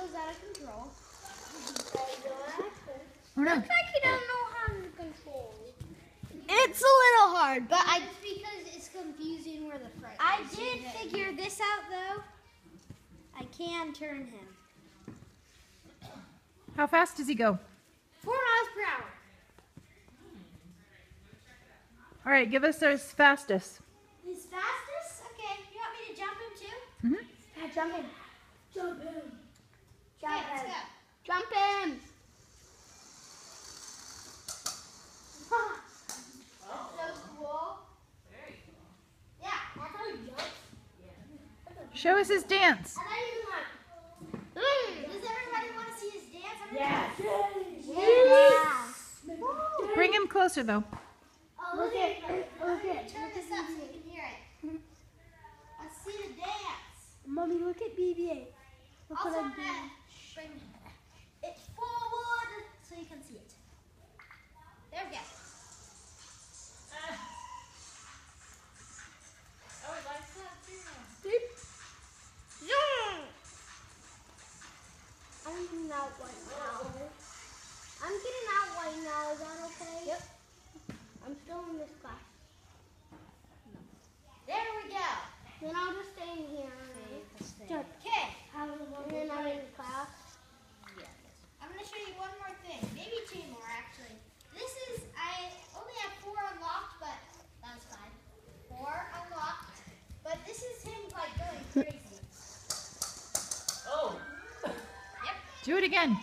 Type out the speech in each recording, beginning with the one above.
goes out of control. Oh no. Looks like he doesn't know how to control. It's a little hard, but I It's because it's confusing where the front. I did figure this out though. I can turn him. How fast does he go? Four miles per hour. All right, give us his fastest. His fastest? Okay. You want me to jump him too? Mm-hmm. Yeah, jump him. Jump him. Jump Okay, let's him. go. Jump him. So cool. Yeah, that's how he jumps. Show us his dance. And then you like, mm, does everybody want to see his dance? Yes. Yes. Yeah. Bring him closer though. Oh, Look look at- at, look at- turn this up so you can hear it. Let's see the dance. Mommy, look at BB-8. Look Also, what I'm I'm doing. Bring it forward so you can see it. There we go. I'm getting out right now. I'm getting out right now. Is that okay? Yep. I'm still in this class. No. There we go. Then I'll just stay in here. Jump. Okay. And then I'm in class. I'm gonna show you one more thing, maybe two more actually. This is I only have four unlocked, but that's fine. Four unlocked, but this is him like going crazy. Do it again.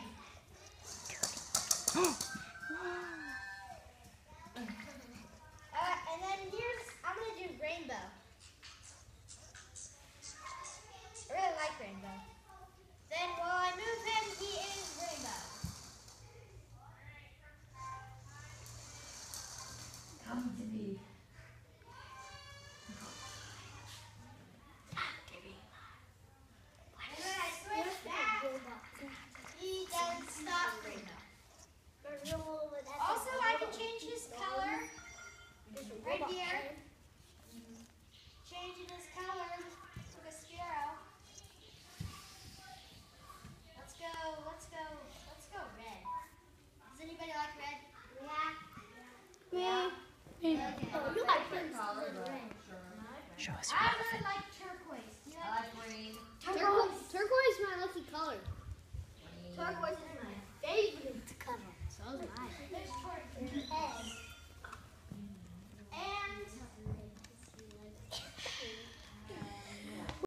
Show us your. I really like turquoise. Do you like I like green. Turquoise. Turquoise is my lucky color.